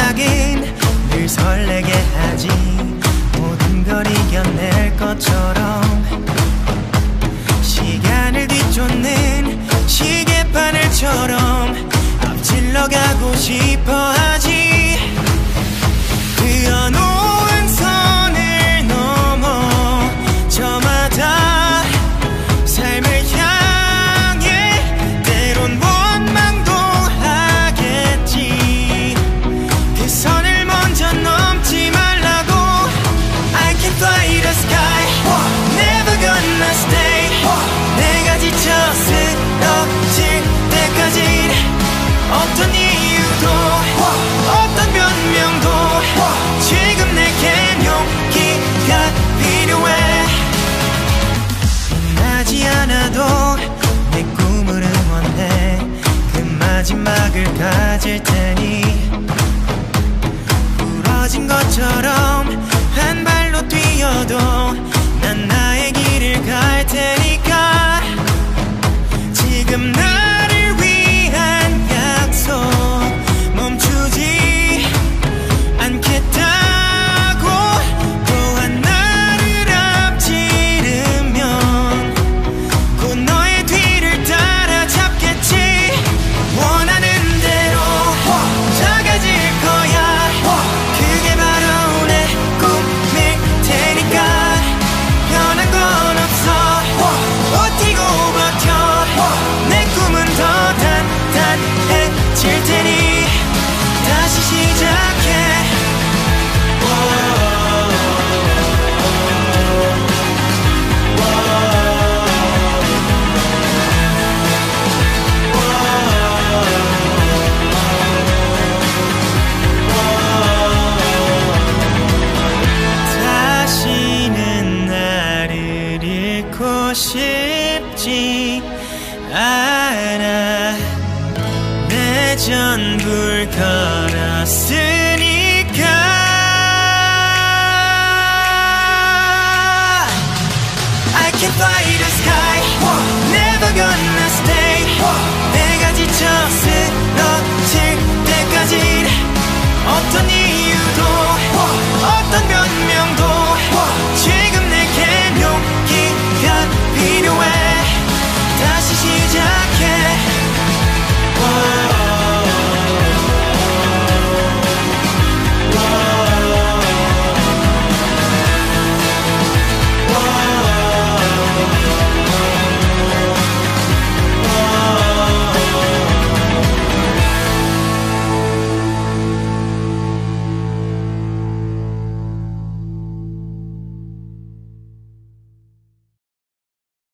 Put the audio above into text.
시작인 늘 설레게 하지. 모든 걸 이겨낼 것처럼 시간을 뒤쫓는 시계바늘처럼 앞질러 가고 싶어 마지막을 가질 테니. 부러진 것처럼 한 발로 뛰어도 난 나의 길을 갈 테니까 알아 내 전부를 걸었으니까 I can fly the sky, never gonna